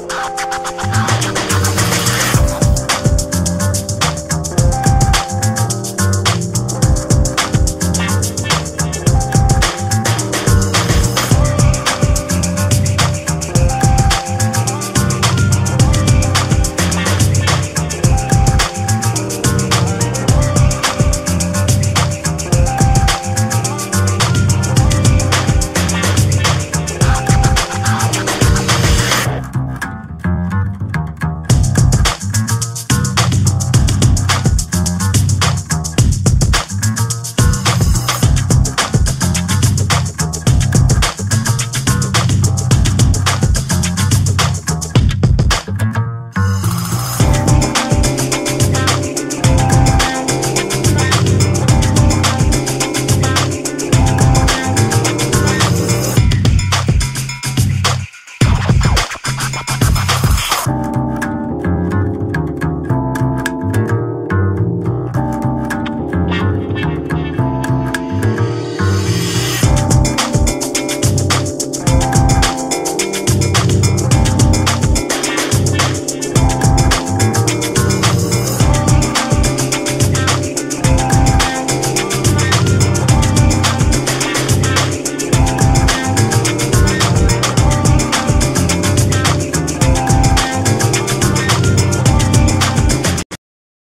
あっなるほど。